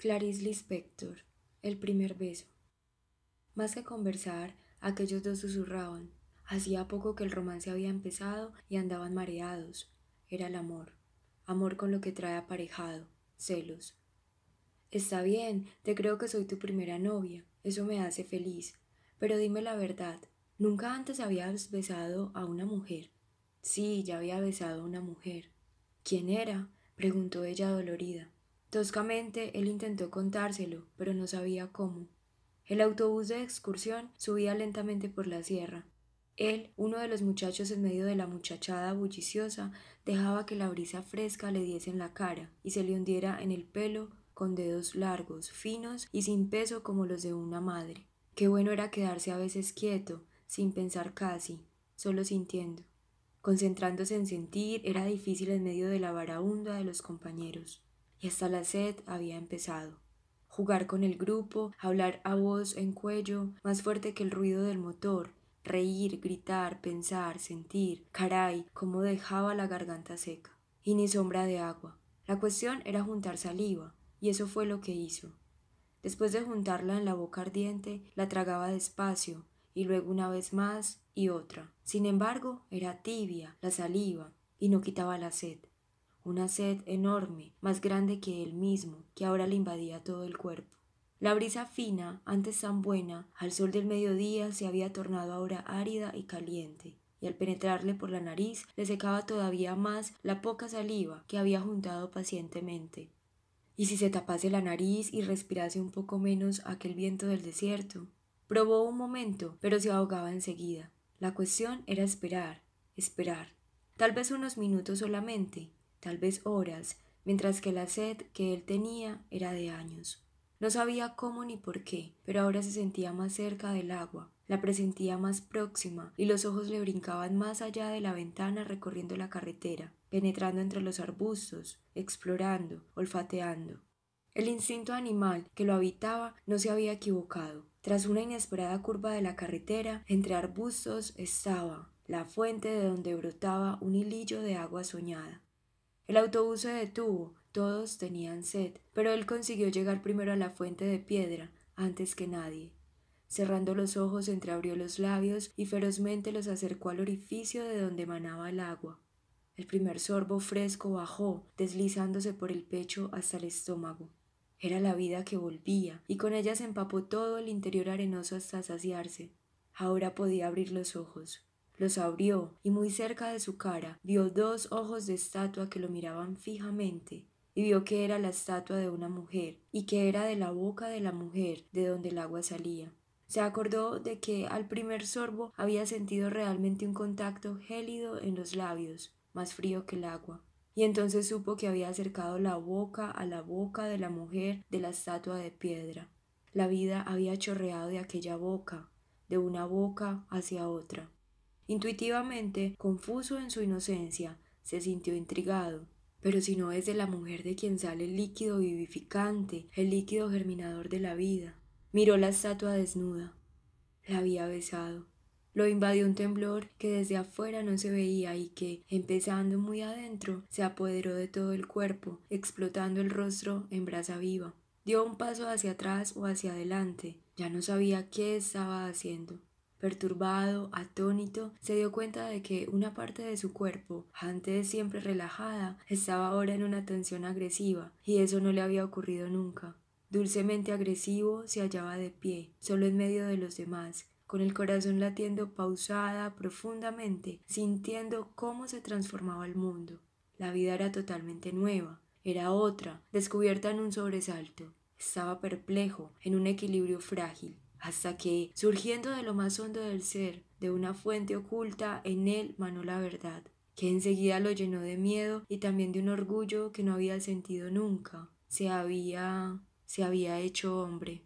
Clarice Lispector, el primer beso. Más que conversar, aquellos dos susurraban. Hacía poco que el romance había empezado y andaban mareados. Era el amor. Amor con lo que trae aparejado. Celos. Está bien, te creo que soy tu primera novia. Eso me hace feliz. Pero dime la verdad. ¿Nunca antes habías besado a una mujer? Sí, ya había besado a una mujer. ¿Quién era? preguntó ella dolorida. Toscamente él intentó contárselo, pero no sabía cómo. El autobús de excursión subía lentamente por la sierra. Él, uno de los muchachos en medio de la muchachada bulliciosa, dejaba que la brisa fresca le diese en la cara y se le hundiera en el pelo con dedos largos, finos y sin peso como los de una madre. Qué bueno era quedarse a veces quieto, sin pensar casi, solo sintiendo. Concentrándose en sentir era difícil en medio de la varaunda de los compañeros y hasta la sed había empezado. Jugar con el grupo, hablar a voz en cuello, más fuerte que el ruido del motor, reír, gritar, pensar, sentir, caray, cómo dejaba la garganta seca. Y ni sombra de agua. La cuestión era juntar saliva, y eso fue lo que hizo. Después de juntarla en la boca ardiente, la tragaba despacio, y luego una vez más y otra. Sin embargo, era tibia la saliva, y no quitaba la sed una sed enorme, más grande que él mismo, que ahora le invadía todo el cuerpo. La brisa fina, antes tan buena, al sol del mediodía se había tornado ahora árida y caliente, y al penetrarle por la nariz le secaba todavía más la poca saliva que había juntado pacientemente. ¿Y si se tapase la nariz y respirase un poco menos aquel viento del desierto? Probó un momento, pero se ahogaba enseguida. La cuestión era esperar, esperar. Tal vez unos minutos solamente, tal vez horas, mientras que la sed que él tenía era de años. No sabía cómo ni por qué, pero ahora se sentía más cerca del agua, la presentía más próxima y los ojos le brincaban más allá de la ventana recorriendo la carretera, penetrando entre los arbustos, explorando, olfateando. El instinto animal que lo habitaba no se había equivocado. Tras una inesperada curva de la carretera, entre arbustos estaba la fuente de donde brotaba un hilillo de agua soñada. El autobús se detuvo, todos tenían sed, pero él consiguió llegar primero a la fuente de piedra, antes que nadie. Cerrando los ojos, entreabrió los labios y ferozmente los acercó al orificio de donde manaba el agua. El primer sorbo fresco bajó, deslizándose por el pecho hasta el estómago. Era la vida que volvía, y con ella se empapó todo el interior arenoso hasta saciarse. Ahora podía abrir los ojos. Los abrió y muy cerca de su cara vio dos ojos de estatua que lo miraban fijamente y vio que era la estatua de una mujer y que era de la boca de la mujer de donde el agua salía. Se acordó de que al primer sorbo había sentido realmente un contacto gélido en los labios, más frío que el agua, y entonces supo que había acercado la boca a la boca de la mujer de la estatua de piedra. La vida había chorreado de aquella boca, de una boca hacia otra. Intuitivamente, confuso en su inocencia, se sintió intrigado. Pero si no es de la mujer de quien sale el líquido vivificante, el líquido germinador de la vida. Miró la estatua desnuda. La había besado. Lo invadió un temblor que desde afuera no se veía y que, empezando muy adentro, se apoderó de todo el cuerpo, explotando el rostro en brasa viva. Dio un paso hacia atrás o hacia adelante. Ya no sabía qué estaba haciendo. Perturbado, atónito, se dio cuenta de que una parte de su cuerpo, antes siempre relajada, estaba ahora en una tensión agresiva, y eso no le había ocurrido nunca. Dulcemente agresivo, se hallaba de pie, solo en medio de los demás, con el corazón latiendo pausada, profundamente, sintiendo cómo se transformaba el mundo. La vida era totalmente nueva, era otra, descubierta en un sobresalto. Estaba perplejo, en un equilibrio frágil, hasta que, surgiendo de lo más hondo del ser, de una fuente oculta, en él manó la verdad, que enseguida lo llenó de miedo y también de un orgullo que no había sentido nunca. Se había se había hecho hombre.